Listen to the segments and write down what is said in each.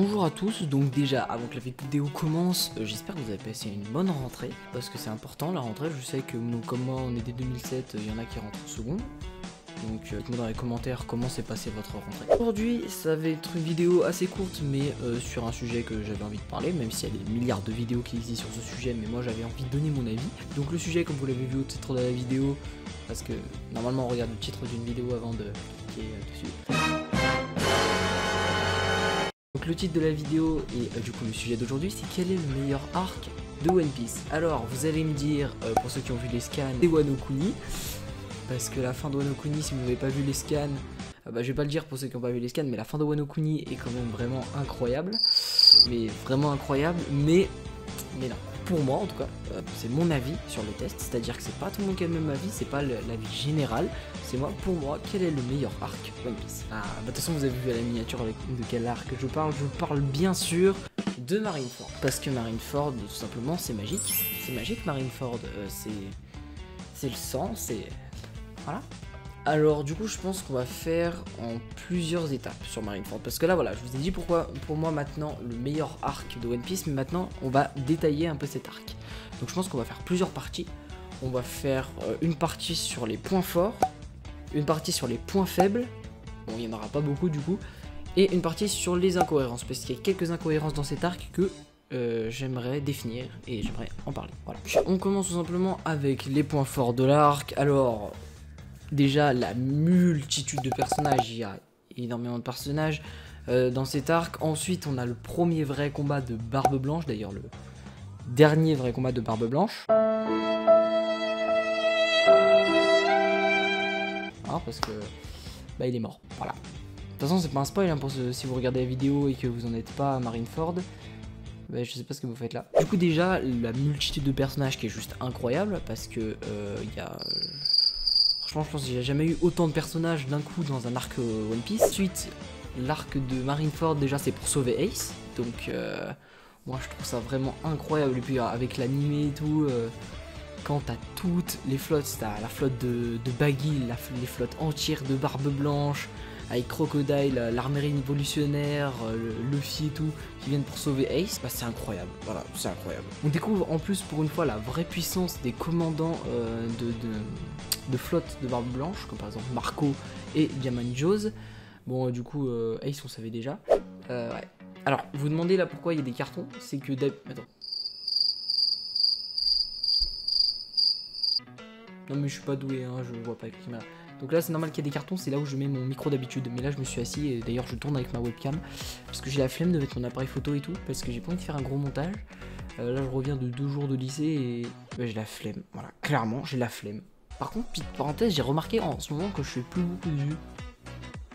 Bonjour à tous, donc déjà avant que la vidéo commence, euh, j'espère que vous avez passé une bonne rentrée, parce que c'est important la rentrée, je sais que nous comme moi on est dès 2007, il y en a qui rentrent en seconde, donc euh, dites-moi dans les commentaires comment s'est passé votre rentrée. Aujourd'hui ça va être une vidéo assez courte mais euh, sur un sujet que j'avais envie de parler, même s'il y a des milliards de vidéos qui existent sur ce sujet, mais moi j'avais envie de donner mon avis. Donc le sujet comme vous l'avez vu au titre de la vidéo, parce que normalement on regarde le titre d'une vidéo avant de cliquer dessus. Le titre de la vidéo et euh, du coup le sujet d'aujourd'hui c'est quel est le meilleur arc de One Piece. Alors vous allez me dire, euh, pour ceux qui ont vu les scans, c'est Wano Kuni Parce que la fin de Wano Kuni, si vous n'avez pas vu les scans, euh, bah, je vais pas le dire pour ceux qui n'ont pas vu les scans, mais la fin de Wano Kuni est quand même vraiment incroyable. Mais vraiment incroyable, mais, mais non pour moi en tout cas, euh, c'est mon avis sur le test, c'est-à-dire que c'est pas tout le monde qui a le même avis, c'est pas l'avis général, c'est moi, pour moi, quel est le meilleur arc One Piece. Ah, bah de toute façon vous avez vu à la miniature avec de quel arc je parle, je parle bien sûr de Marineford, parce que Marineford, tout simplement, c'est magique, c'est magique Marineford, euh, c'est... c'est le sang, c'est... voilà, alors du coup je pense qu'on va faire en plusieurs étapes sur Marineford parce que là voilà je vous ai dit pourquoi pour moi maintenant le meilleur arc de One Piece mais maintenant on va détailler un peu cet arc. Donc je pense qu'on va faire plusieurs parties. On va faire euh, une partie sur les points forts, une partie sur les points faibles, bon il n'y en aura pas beaucoup du coup, et une partie sur les incohérences parce qu'il y a quelques incohérences dans cet arc que euh, j'aimerais définir et j'aimerais en parler. Voilà. On commence tout simplement avec les points forts de l'arc. Alors déjà la multitude de personnages, il y a énormément de personnages euh, dans cet arc. Ensuite, on a le premier vrai combat de Barbe Blanche, d'ailleurs le dernier vrai combat de Barbe Blanche. Ah, parce que bah, il est mort, voilà. De toute façon, c'est pas un spoil hein, pour si vous regardez la vidéo et que vous en êtes pas à Marineford. Bah, je sais pas ce que vous faites là. Du coup, déjà, la multitude de personnages qui est juste incroyable parce que euh, il y a Franchement, je pense n'y a jamais eu autant de personnages d'un coup dans un arc euh, One Piece. Ensuite, l'arc de Marineford, déjà, c'est pour sauver Ace. Donc, euh, moi, je trouve ça vraiment incroyable. Et puis, avec l'animé et tout, euh, quand t'as toutes les flottes, t'as la flotte de, de Baggy, les flottes entières de Barbe Blanche, avec Crocodile, l'armée révolutionnaire, Luffy et tout, qui viennent pour sauver Ace, bah c'est incroyable, voilà, c'est incroyable. On découvre en plus pour une fois la vraie puissance des commandants de, de flotte de Barbe Blanche, comme par exemple Marco et Diamond Joe's. Bon, du coup, euh, Ace, on savait déjà. Euh. Alors, vous demandez là pourquoi il y a des cartons, c'est que... Attends. Non mais je suis pas doué, hein, je vois pas avec. Donc là c'est normal qu'il y ait des cartons, c'est là où je mets mon micro d'habitude. Mais là je me suis assis et d'ailleurs je tourne avec ma webcam. Parce que j'ai la flemme de mettre mon appareil photo et tout. Parce que j'ai pas envie de faire un gros montage. Euh, là je reviens de deux jours de lycée et j'ai la flemme. Voilà, clairement j'ai la flemme. Par contre, petite parenthèse, j'ai remarqué en ce moment que je fais plus beaucoup de vues.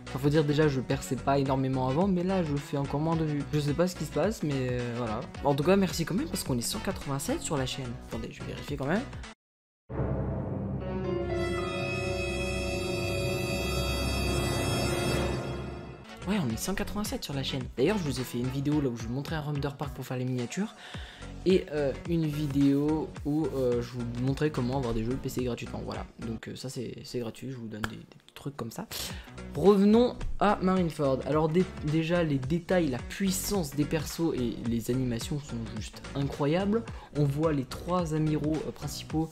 Enfin, faut dire déjà, je perçais pas énormément avant, mais là, je fais encore moins de vues. Je sais pas ce qui se passe, mais euh, voilà. En tout cas, merci quand même, parce qu'on est 187 sur la chaîne. Attendez, je vais vérifier quand même. Ouais, on est 187 sur la chaîne. D'ailleurs, je vous ai fait une vidéo là où je vous montrais un Rumder Park pour faire les miniatures. Et euh, une vidéo où euh, je vous montrais comment avoir des jeux PC gratuitement. Voilà, donc euh, ça c'est gratuit, je vous donne des, comme ça. Revenons à Marineford. Alors déjà, les détails, la puissance des persos et les animations sont juste incroyables. On voit les trois amiraux principaux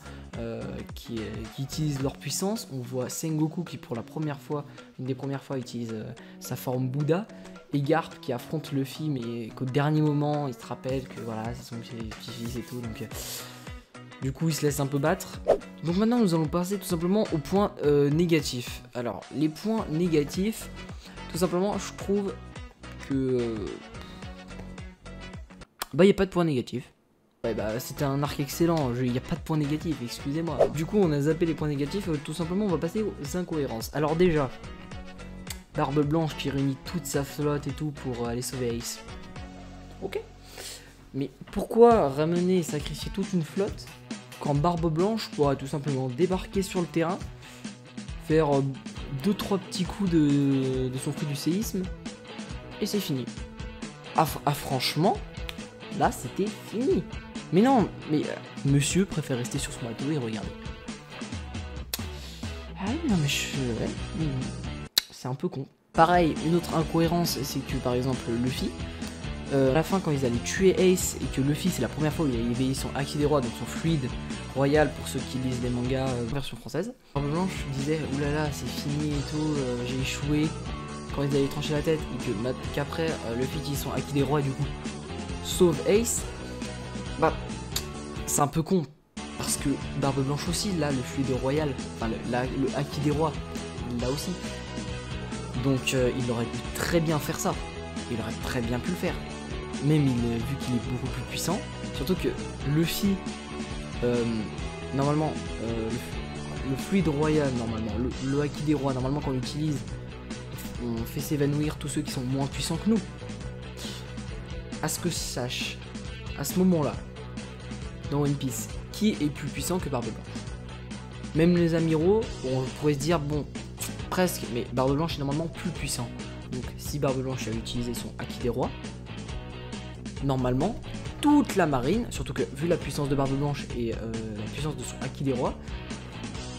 qui, qui, utilisent leur puissance. On voit Sengoku qui pour la première fois, une des premières fois, utilise sa forme Bouddha et Garp qui affronte Luffy, mais qu'au dernier moment, il se rappelle que voilà, c'est son petit-fils et tout, donc euh, du coup, il se laisse un peu battre. Donc maintenant, nous allons passer tout simplement aux points euh, négatifs. Alors, les points négatifs, tout simplement, je trouve que... Euh, bah, il n'y a pas de points négatifs. Ouais, bah, c'était un arc excellent, il n'y a pas de points négatifs, excusez-moi. Du coup, on a zappé les points négatifs, tout simplement, on va passer aux incohérences. Alors déjà, Barbe Blanche qui réunit toute sa flotte et tout pour aller sauver Ace. Ok. Mais pourquoi ramener et sacrifier toute une flotte quand Barbe Blanche pourra tout simplement débarquer sur le terrain, faire 2-3 euh, petits coups de, son fruit du séisme, et c'est fini. Ah, ah, franchement, là c'était fini. Mais non, mais euh, monsieur préfère rester sur son bateau et regarder. Ah non mais je... Ouais c'est un peu con. Pareil, une autre incohérence, c'est que par exemple Luffy, euh, la fin quand ils allaient tuer Ace et que Luffy c'est la première fois où il a éveillé son Haki des Rois, donc son fluide royal pour ceux qui lisent les mangas euh, version française. Barbe Blanche disait oulala c'est fini et tout, euh, j'ai échoué quand ils allaient trancher la tête et qu'après Luffy utilise son Haki des Rois du coup sauve Ace, bah c'est un peu con parce que Barbe Blanche aussi là le fluide royal, enfin le, le Haki des Rois, l'a aussi. Donc il aurait pu très bien faire ça. Il aurait très bien pu le faire même vu qu'il est beaucoup plus puissant. Surtout que Luffy, euh, normalement, euh, le, fluide royal, normalement, le, haki des rois, normalement quand on l'utilise, on fait s'évanouir tous ceux qui sont moins puissants que nous. À ce que sache, à ce moment-là, dans One Piece, qui est plus puissant que Barbe Blanche? Même les amiraux, on pourrait se dire, bon, presque, mais Barbe Blanche est normalement plus puissant. Donc si Barbe Blanche a utilisé son Haki des Rois, normalement, toute la marine, surtout que vu la puissance de Barbe Blanche et euh, la puissance de son Haki des Rois,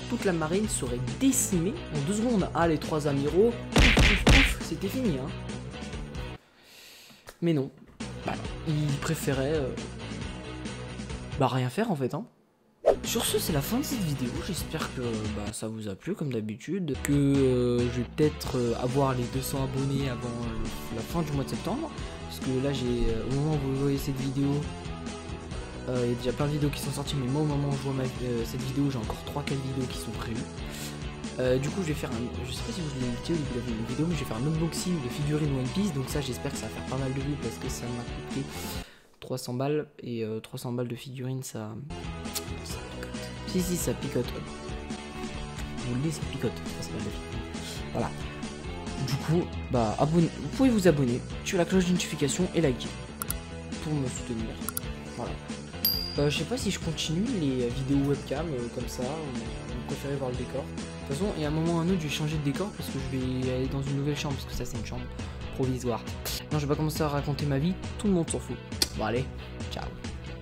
toute la marine serait décimée en deux secondes. Ah, les trois amiraux, c'était fini. Hein. Mais non, bah, il préférait euh, bah, rien faire en fait. Hein. Sur ce, c'est la fin de cette vidéo. J'espère que bah, ça vous a plu, comme d'habitude. Que euh, je vais peut-être avoir les 200 abonnés avant la fin du mois de septembre. Parce que là, j'ai euh, au moment où vous voyez cette vidéo, euh, il y a déjà plein de vidéos qui sont sorties, mais moi, au moment où je vois euh, cette vidéo, j'ai encore 3-4 vidéos qui sont prévues. du coup, je vais faire un. Je sais pas si vous l'avez dit au début de la vidéo, mais je vais faire un unboxing de figurines One Piece. Donc, ça, j'espère que ça va faire pas mal de vues parce que ça m'a coûté 300 balles. Et 300 balles de figurines, ça. Si, si, ça picote. Vous le ça picote. Voilà. Du coup, bah, abonnez, vous pouvez vous abonner, sur la cloche de notification et liker pour me soutenir. Voilà. Euh, je sais pas si je continue les vidéos webcam euh, comme ça, ou vous préférez voir le décor. De toute façon, y a un moment ou un autre, je vais changer de décor parce que je vais aller dans une nouvelle chambre, parce que ça, c'est une chambre provisoire. Non, je vais pas commencer à raconter ma vie, tout le monde s'en fout. Bon, allez, ciao.